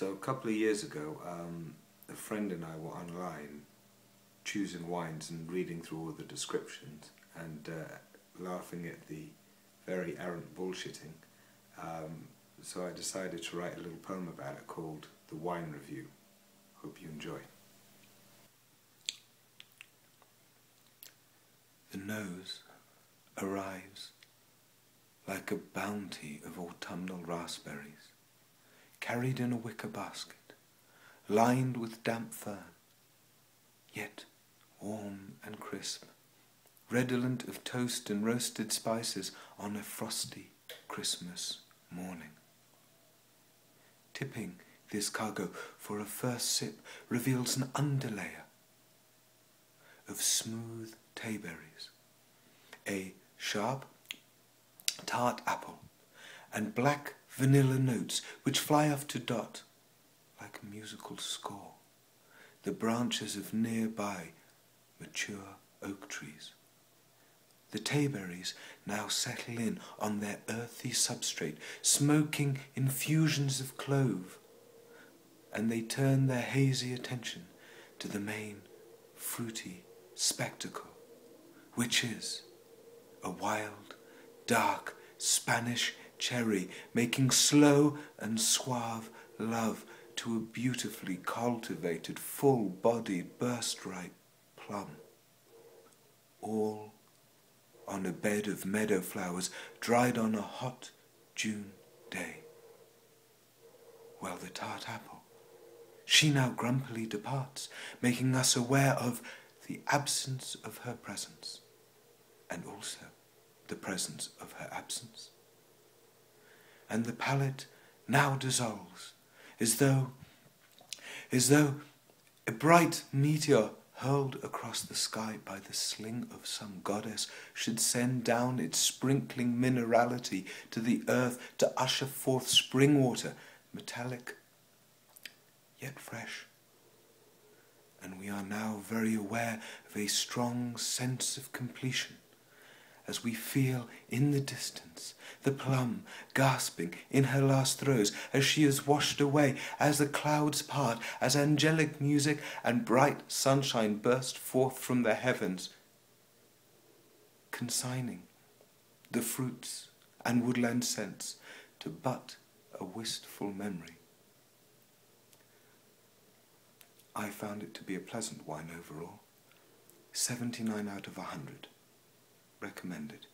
So a couple of years ago, um, a friend and I were online choosing wines and reading through all the descriptions and uh, laughing at the very errant bullshitting. Um, so I decided to write a little poem about it called The Wine Review. Hope you enjoy. The nose arrives like a bounty of autumnal raspberries carried in a wicker basket, lined with damp fern, yet warm and crisp, redolent of toast and roasted spices on a frosty Christmas morning. Tipping this cargo for a first sip reveals an underlayer of smooth tayberries, a sharp, tart apple, and black vanilla notes which fly off to dot, like a musical score, the branches of nearby mature oak trees. The tayberries now settle in on their earthy substrate, smoking infusions of clove, and they turn their hazy attention to the main fruity spectacle, which is a wild, dark Spanish cherry, making slow and suave love to a beautifully cultivated, full-bodied, burst-ripe plum. All on a bed of meadow flowers dried on a hot June day. Well, the tart apple. She now grumpily departs, making us aware of the absence of her presence, and also the presence of her absence and the palate now dissolves, as though, as though a bright meteor hurled across the sky by the sling of some goddess should send down its sprinkling minerality to the earth to usher forth spring water, metallic yet fresh. And we are now very aware of a strong sense of completion as we feel in the distance the plum gasping in her last throes as she is washed away, as the clouds part, as angelic music and bright sunshine burst forth from the heavens, consigning the fruits and woodland scents to but a wistful memory. I found it to be a pleasant wine overall, 79 out of 100 recommended.